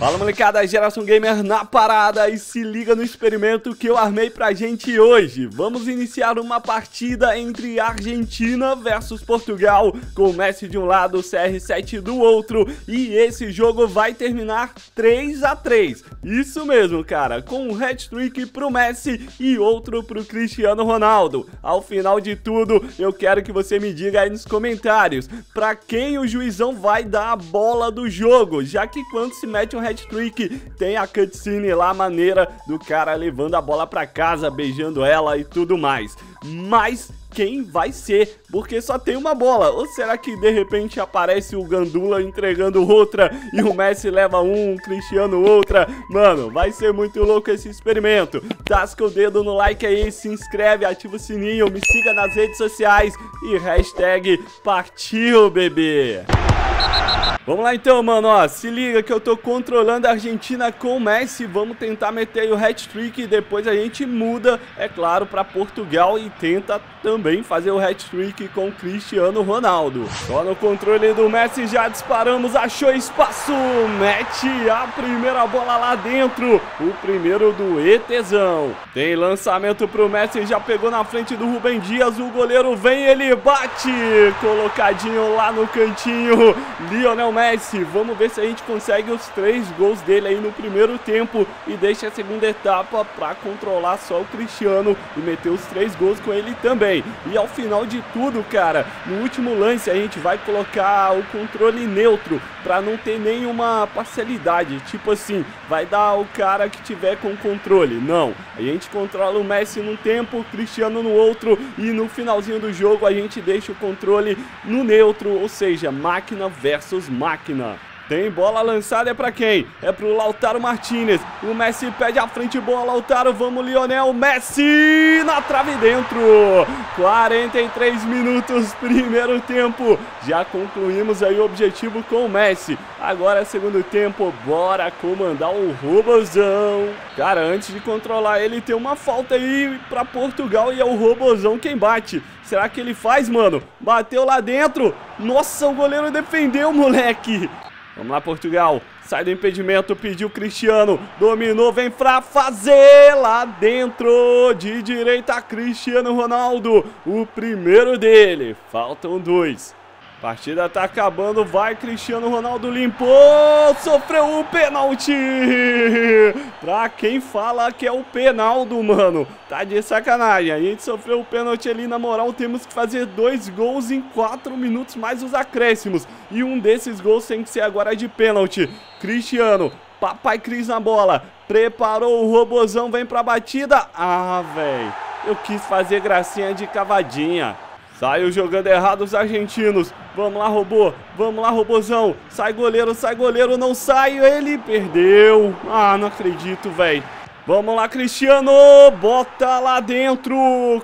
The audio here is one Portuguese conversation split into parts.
Fala molecada, Geração Gamer na parada e se liga no experimento que eu armei pra gente hoje. Vamos iniciar uma partida entre Argentina versus Portugal, com o Messi de um lado, o CR7 do outro, e esse jogo vai terminar 3 a 3 Isso mesmo, cara, com um hat-trick pro Messi e outro pro Cristiano Ronaldo. Ao final de tudo, eu quero que você me diga aí nos comentários pra quem o juizão vai dar a bola do jogo, já que quando se mete um hat-trick, tem a cutscene lá maneira do cara levando a bola pra casa, beijando ela e tudo mais. Mas quem vai ser, porque só tem uma bola. Ou será que de repente aparece o Gandula entregando outra e o Messi leva um, o Cristiano outra? Mano, vai ser muito louco esse experimento. Tasca o dedo no like aí, se inscreve, ativa o sininho, me siga nas redes sociais e hashtag partiu, bebê. Vamos lá então, mano, ó, se liga que eu tô controlando a Argentina com o Messi, vamos tentar meter o hat-trick e depois a gente muda, é claro, pra Portugal e tenta também fazer o hat-trick com o Cristiano Ronaldo. Só no controle do Messi já disparamos, achou espaço, mete a primeira bola lá dentro, o primeiro do ETzão. Tem lançamento pro Messi, já pegou na frente do Rubem Dias, o goleiro vem, ele bate, colocadinho lá no cantinho, Lionel Messi. Vamos ver se a gente consegue os três gols dele aí no primeiro tempo e deixa a segunda etapa para controlar só o Cristiano e meter os três gols com ele também. E ao final de tudo, cara, no último lance a gente vai colocar o controle neutro para não ter nenhuma parcialidade. Tipo assim, vai dar o cara que tiver com controle. Não, a gente controla o Messi num tempo, o Cristiano no outro e no finalzinho do jogo a gente deixa o controle no neutro, ou seja, máquina versus máquina máquina. Tem bola lançada, é pra quem? É pro Lautaro Martinez. O Messi pede a frente, boa Lautaro, vamos Lionel Messi na trave dentro. 43 minutos, primeiro tempo. Já concluímos aí o objetivo com o Messi. Agora é segundo tempo, bora comandar o Robozão. Cara, antes de controlar ele, tem uma falta aí pra Portugal e é o Robozão quem bate. Será que ele faz, mano? Bateu lá dentro. Nossa, o goleiro defendeu, moleque. Vamos lá, Portugal. Sai do impedimento, pediu Cristiano. Dominou, vem pra fazer lá dentro. De direita, Cristiano Ronaldo. O primeiro dele. Faltam dois. Partida tá acabando, vai Cristiano Ronaldo limpou, sofreu o pênalti. Pra quem fala que é o penaldo, mano, tá de sacanagem. A gente sofreu o pênalti ali, na moral, temos que fazer dois gols em quatro minutos mais os acréscimos. E um desses gols tem que ser agora de pênalti. Cristiano, papai Cris na bola, preparou o robozão, vem pra batida. Ah, velho, eu quis fazer gracinha de cavadinha. Saiu jogando errado os argentinos. Vamos lá, robô. Vamos lá, robôzão. Sai goleiro, sai goleiro. Não sai. Ele perdeu. Ah, não acredito, velho. Vamos lá, Cristiano. Bota lá dentro.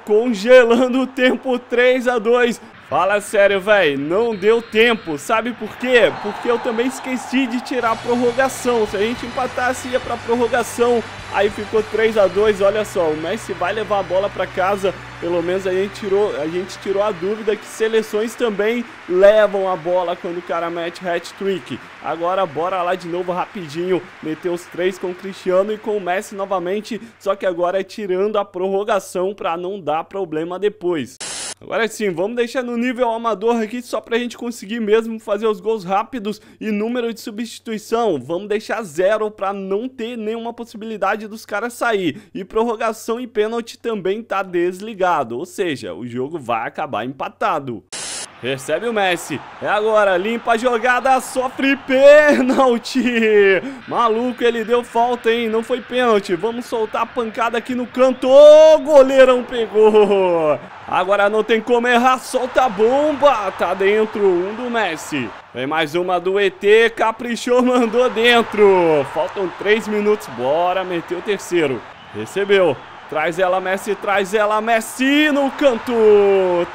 Congelando o tempo 3 a 2. Fala sério, velho, não deu tempo, sabe por quê? Porque eu também esqueci de tirar a prorrogação. Se a gente empatasse, ia pra prorrogação. Aí ficou 3 a 2 olha só, o Messi vai levar a bola para casa. Pelo menos a gente, tirou, a gente tirou a dúvida que seleções também levam a bola quando o cara mete hat-trick. Agora bora lá de novo rapidinho, meter os três com o Cristiano e com o Messi novamente. Só que agora é tirando a prorrogação para não dar problema depois. Agora sim, vamos deixar no nível amador aqui só pra gente conseguir mesmo fazer os gols rápidos e número de substituição. Vamos deixar zero pra não ter nenhuma possibilidade dos caras sair. E prorrogação e pênalti também tá desligado, ou seja, o jogo vai acabar empatado. Recebe o Messi. É agora, limpa a jogada, sofre pênalti. Maluco, ele deu falta, hein? Não foi pênalti. Vamos soltar a pancada aqui no canto. O goleirão pegou. Agora não tem como errar, solta a bomba. Tá dentro, um do Messi. Vem mais uma do ET, caprichou, mandou dentro. Faltam três minutos, bora meter o terceiro. Recebeu. Traz ela, Messi, traz ela, Messi no canto.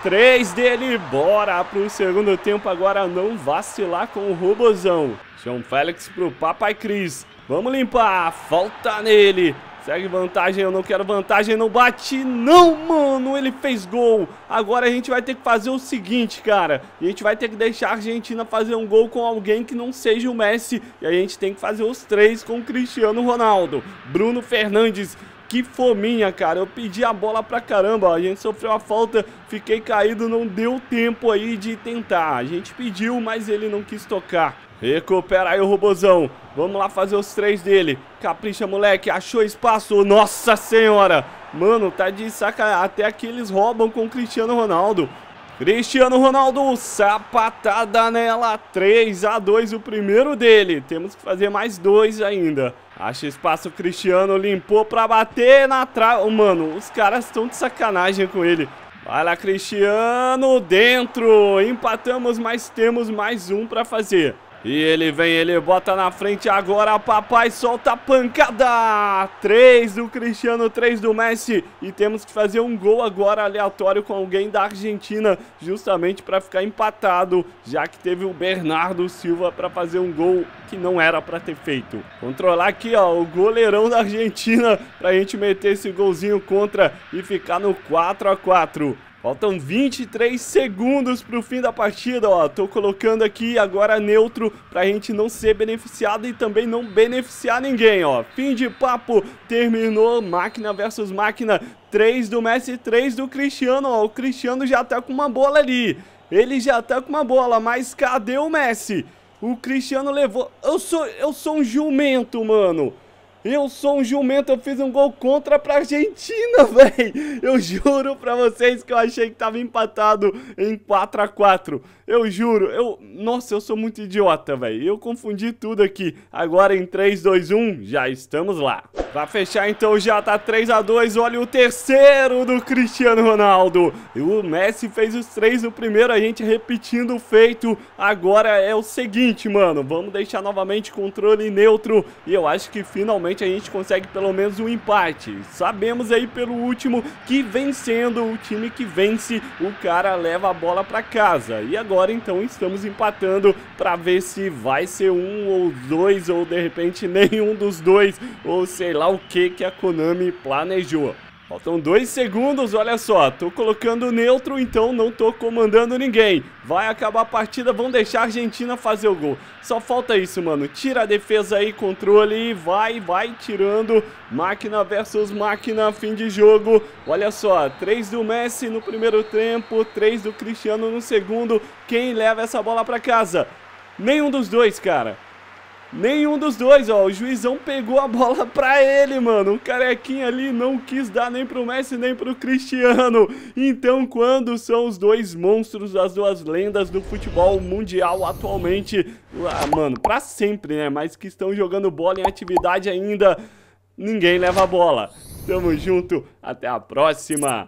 Três dele, bora pro segundo tempo agora não vacilar com o robozão. João Félix pro Papai Cris. Vamos limpar, falta nele. Segue vantagem, eu não quero vantagem, não bate, não, mano, ele fez gol. Agora a gente vai ter que fazer o seguinte, cara, a gente vai ter que deixar a Argentina fazer um gol com alguém que não seja o Messi, e a gente tem que fazer os três com o Cristiano Ronaldo. Bruno Fernandes, que fominha, cara. Eu pedi a bola pra caramba. A gente sofreu a falta, fiquei caído, não deu tempo aí de tentar. A gente pediu, mas ele não quis tocar. Recupera aí o robozão. Vamos lá fazer os três dele. Capricha, moleque. Achou espaço. Nossa senhora. Mano, tá de saca. Até aqui eles roubam com o Cristiano Ronaldo. Cristiano Ronaldo, sapatada nela. 3 a 2 o primeiro dele. Temos que fazer mais dois ainda. Acha espaço, Cristiano limpou pra bater na trave. Oh, mano, os caras estão de sacanagem com ele. Vai lá, Cristiano, dentro. Empatamos, mas temos mais um pra fazer. E ele vem, ele bota na frente agora, papai solta a pancada! 3 do Cristiano, 3 do Messi. E temos que fazer um gol agora aleatório com alguém da Argentina, justamente para ficar empatado, já que teve o Bernardo Silva para fazer um gol que não era para ter feito. Controlar aqui, ó, o goleirão da Argentina pra gente meter esse golzinho contra e ficar no 4 a 4 Faltam 23 segundos pro fim da partida, ó. Tô colocando aqui agora neutro pra gente não ser beneficiado e também não beneficiar ninguém, ó. Fim de papo, terminou máquina versus máquina. 3 do Messi, 3 do Cristiano, ó. O Cristiano já tá com uma bola ali. Ele já tá com uma bola, mas cadê o Messi? O Cristiano levou... Eu sou, eu sou um jumento, mano. Eu sou um jumento, eu fiz um gol contra pra Argentina, velho. Eu juro pra vocês que eu achei que tava empatado em 4 a 4 Eu juro, eu... Nossa, eu sou muito idiota, velho. Eu confundi tudo aqui. Agora em 3, 2, 1, já estamos lá. Pra fechar, então, já tá 3 a 2 Olha o terceiro do Cristiano Ronaldo. E o Messi fez os três no primeiro, a gente repetindo o feito. Agora é o seguinte, mano. Vamos deixar novamente controle neutro. E eu acho que a gente consegue pelo menos um empate. Sabemos aí pelo último que vencendo o time que vence, o cara leva a bola para casa. E agora então estamos empatando para ver se vai ser um ou dois ou de repente nenhum dos dois ou sei lá o que que a Konami planejou. Faltam dois segundos, olha só, tô colocando neutro, então não tô comandando ninguém. Vai acabar a partida, vão deixar a Argentina fazer o gol. Só falta isso, mano. Tira a defesa aí, controle, vai, vai tirando. Máquina versus máquina, fim de jogo. Olha só, três do Messi no primeiro tempo, três do Cristiano no segundo. Quem leva essa bola pra casa? Nenhum dos dois, cara. Nenhum dos dois, ó. O juizão pegou a bola pra ele, mano. O carequinha ali não quis dar nem pro Messi nem pro Cristiano. Então, quando são os dois monstros, as duas lendas do futebol mundial atualmente, ah, mano, pra sempre, né? Mas que estão jogando bola em atividade ainda, ninguém leva a bola. Tamo junto, até a próxima.